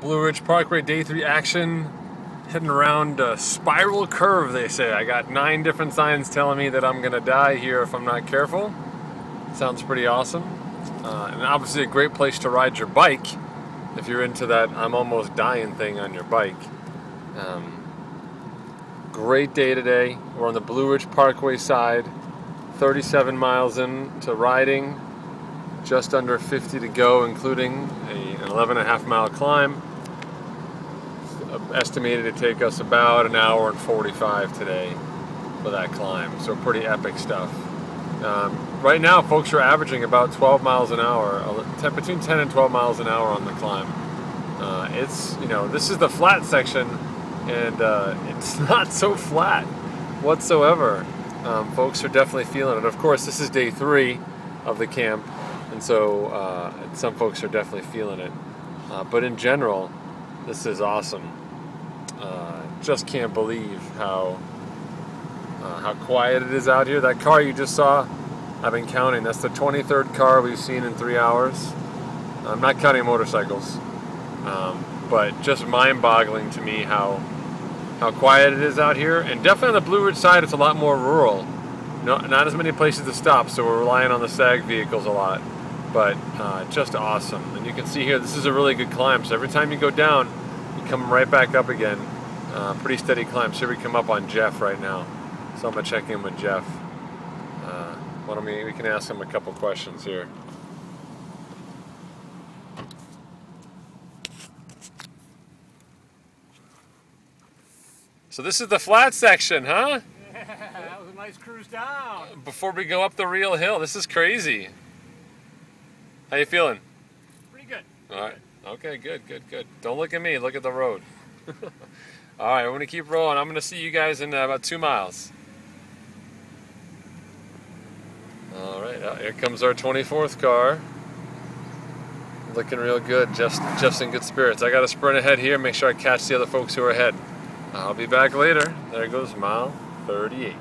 Blue Ridge Parkway Day 3 action. Heading around a spiral curve, they say. I got nine different signs telling me that I'm gonna die here if I'm not careful. Sounds pretty awesome. Uh, and obviously a great place to ride your bike if you're into that I'm almost dying thing on your bike. Um, great day today. We're on the Blue Ridge Parkway side. 37 miles in to riding, just under 50 to go, including a, an 11 and a half mile climb estimated to take us about an hour and 45 today for that climb. So pretty epic stuff. Um, right now, folks are averaging about 12 miles an hour, between 10 and 12 miles an hour on the climb. Uh, it's, you know, this is the flat section, and uh, it's not so flat whatsoever. Um, folks are definitely feeling it. Of course, this is day three of the camp, and so uh, some folks are definitely feeling it. Uh, but in general, this is awesome. Uh, just can't believe how uh, how quiet it is out here. That car you just saw, I've been counting. That's the 23rd car we've seen in three hours. I'm not counting motorcycles, um, but just mind-boggling to me how how quiet it is out here. And definitely on the Blue Ridge side, it's a lot more rural. Not, not as many places to stop, so we're relying on the SAG vehicles a lot. But uh, just awesome. And you can see here, this is a really good climb. So every time you go down, you come right back up again. Uh, pretty steady climb. So we come up on Jeff right now. So I'm gonna check in with Jeff. Uh, why don't we, we can ask him a couple questions here. So this is the flat section, huh? Yeah, that was a nice cruise down. Before we go up the real hill, this is crazy. How you feeling? Pretty good. All right. Okay, good, good, good. Don't look at me, look at the road. All right, we're going to keep rolling. I'm going to see you guys in uh, about two miles. All right, uh, here comes our 24th car. Looking real good. Just, just in good spirits. I got to sprint ahead here, make sure I catch the other folks who are ahead. I'll be back later. There goes mile 38.